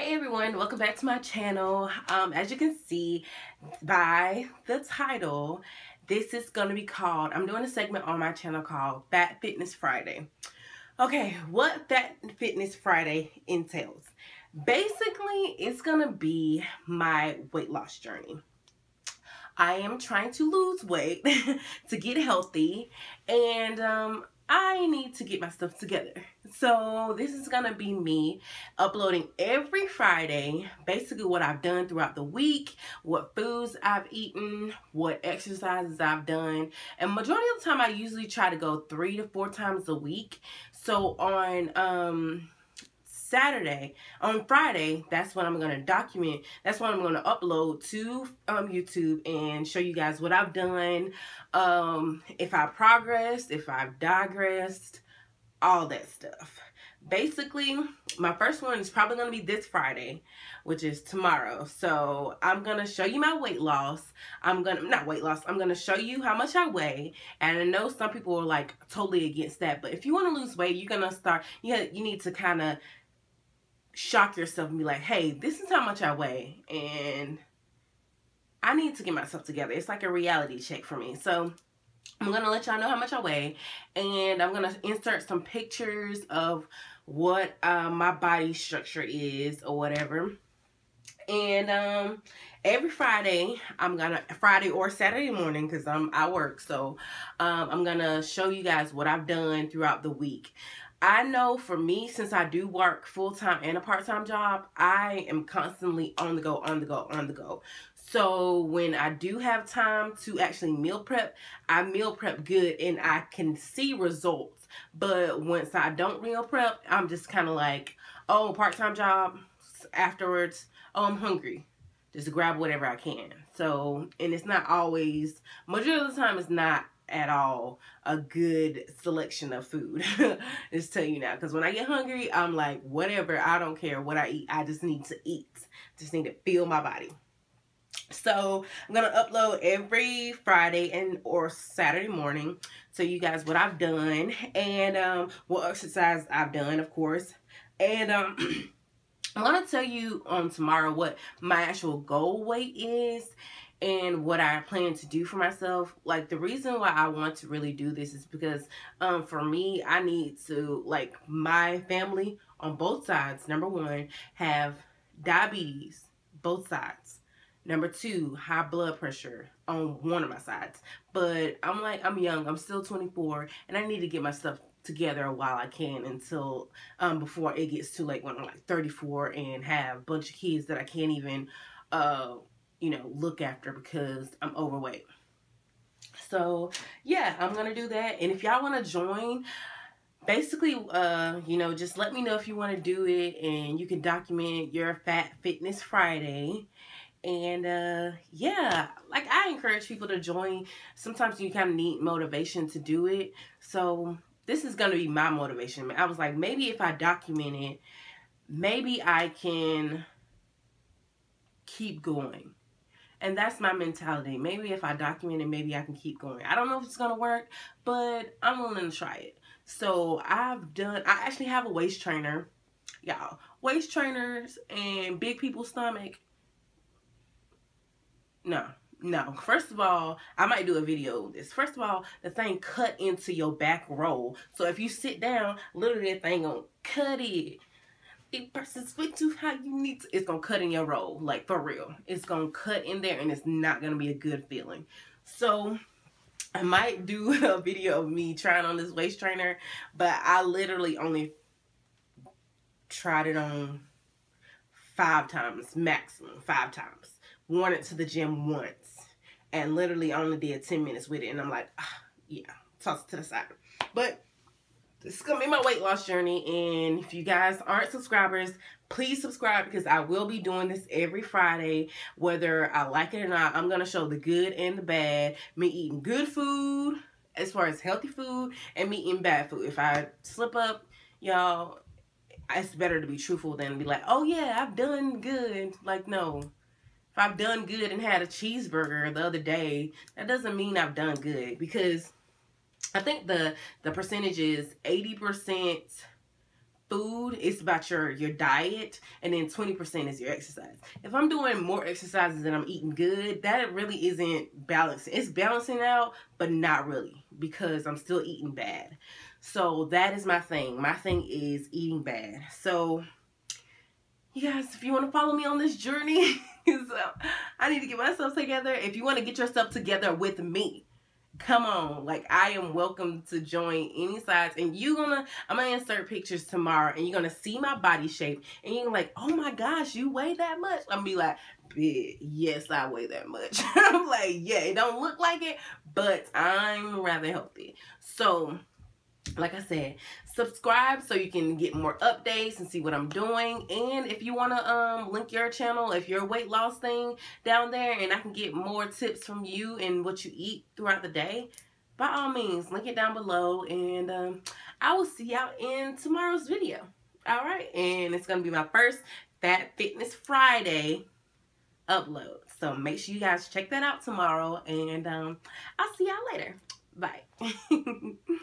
Hey everyone, welcome back to my channel. Um, as you can see by the title, this is going to be called, I'm doing a segment on my channel called Fat Fitness Friday. Okay, what Fat Fitness Friday entails. Basically, it's going to be my weight loss journey. I am trying to lose weight to get healthy and um, I need to get my stuff together. So this is to be me uploading every Friday, basically what I've done throughout the week, what foods I've eaten, what exercises I've done. And majority of the time I usually try to go three to four times a week. So on um Saturday, on Friday, that's when I'm going to document, that's when I'm going to upload to um, YouTube and show you guys what I've done, um, if I progressed, if I've digressed, all that stuff. Basically, my first one is probably going to be this Friday, which is tomorrow. So I'm going to show you my weight loss. I'm going to, not weight loss, I'm going to show you how much I weigh. And I know some people are like totally against that. But if you want to lose weight, you're going to start, you, you need to kind of shock yourself and be like, hey, this is how much I weigh. And I need to get myself together. It's like a reality check for me. So I'm going to let y'all know how much I weigh. And I'm going to insert some pictures of what uh, my body structure is or whatever. And um, every Friday, I'm gonna Friday or Saturday morning because I'm I work, so um, I'm gonna show you guys what I've done throughout the week. I know for me, since I do work full time and a part time job, I am constantly on the go, on the go, on the go. So when I do have time to actually meal prep, I meal prep good and I can see results. But once I don't meal prep, I'm just kind of like, oh, part time job. Afterwards, oh, I'm hungry. Just grab whatever I can. So, and it's not always, majority of the time, it's not at all a good selection of food. just tell you now. Because when I get hungry, I'm like, whatever. I don't care what I eat. I just need to eat. Just need to feel my body. So I'm going to upload every Friday and or Saturday morning. So you guys what I've done. And um, what exercise I've done, of course. And um, I'm going to tell you on tomorrow what my actual goal weight is and what I plan to do for myself. Like the reason why I want to really do this is because um for me I need to like my family on both sides number 1 have diabetes both sides. Number 2 high blood pressure on one of my sides. But I'm like I'm young, I'm still 24 and I need to get my stuff together while I can until um before it gets too late when I'm like 34 and have a bunch of kids that I can't even uh you know, look after because I'm overweight. So, yeah, I'm going to do that. And if y'all want to join, basically, uh, you know, just let me know if you want to do it and you can document your Fat Fitness Friday. And uh, yeah, like I encourage people to join. Sometimes you kind of need motivation to do it. So this is going to be my motivation. I was like, maybe if I document it, maybe I can keep going. And that's my mentality. Maybe if I document it, maybe I can keep going. I don't know if it's going to work, but I'm willing to try it. So I've done, I actually have a waist trainer. Y'all, waist trainers and big people's stomach. No, no. First of all, I might do a video of this. First of all, the thing cut into your back roll. So if you sit down, literally that thing gonna cut it it versus with you how you need to, it's gonna cut in your roll, like for real. It's gonna cut in there and it's not gonna be a good feeling. So I might do a video of me trying on this waist trainer, but I literally only tried it on five times, maximum five times. Worn it to the gym once and literally only did 10 minutes with it. And I'm like, ah, yeah, toss it to the side. But this is to be my weight loss journey. And if you guys aren't subscribers, please subscribe because I will be doing this every Friday. Whether I like it or not, I'm to show the good and the bad. Me eating good food as far as healthy food and me eating bad food. If I slip up, y'all, it's better to be truthful than be like, oh yeah, I've done good. Like, no. If I've done good and had a cheeseburger the other day, that doesn't mean I've done good because I think the the percentage is 80% food, it's about your your diet, and then 20% is your exercise. If I'm doing more exercises than I'm eating good, that really isn't balancing. It's balancing out, but not really because I'm still eating bad. So that is my thing. My thing is eating bad. So you guys, if you want to follow me on this journey, so I need to get myself together. If you want to get yourself together with me, come on like i am welcome to join any size and you gonna i'm gonna insert pictures tomorrow and you're gonna see my body shape and you're like oh my gosh you weigh that much? I'm be like yes i weigh that much. I'm like yeah it don't look like it but i'm rather healthy. So like I said, subscribe so you can get more updates and see what I'm doing. And if you want to um, link your channel, if you're a weight loss thing down there and I can get more tips from you and what you eat throughout the day, by all means, link it down below. And um, I will see y'all in tomorrow's video. All right. And it's going to be my first Fat Fitness Friday upload. So make sure you guys check that out tomorrow. And um, I'll see y'all later. Bye.